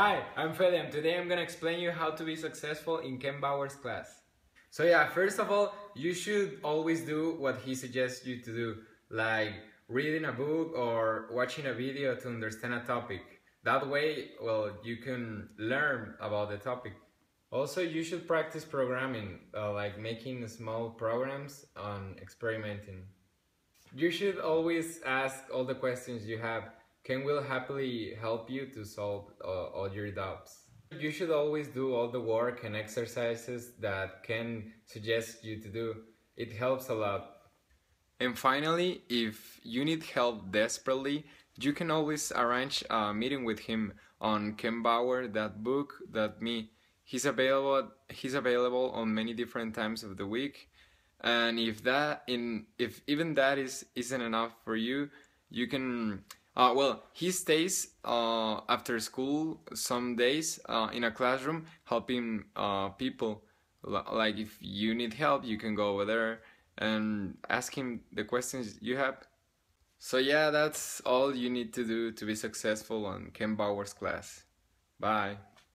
Hi, I'm Fede and today I'm gonna explain you how to be successful in Ken Bauer's class. So yeah, first of all, you should always do what he suggests you to do, like reading a book or watching a video to understand a topic. That way, well, you can learn about the topic. Also, you should practice programming, uh, like making small programs and experimenting. You should always ask all the questions you have. Ken will happily help you to solve uh, all your doubts. You should always do all the work and exercises that Ken suggests you to do. It helps a lot. And finally, if you need help desperately, you can always arrange a meeting with him on kenbauer.book.me. He's available he's available on many different times of the week. And if that in if even that is isn't enough for you, you can uh, well, he stays uh, after school some days uh, in a classroom helping uh, people. L- like if you need help, you can go over there and ask him the questions you have. So yeah, that's all you need to do to be successful on Ken Bauer's class. Bye.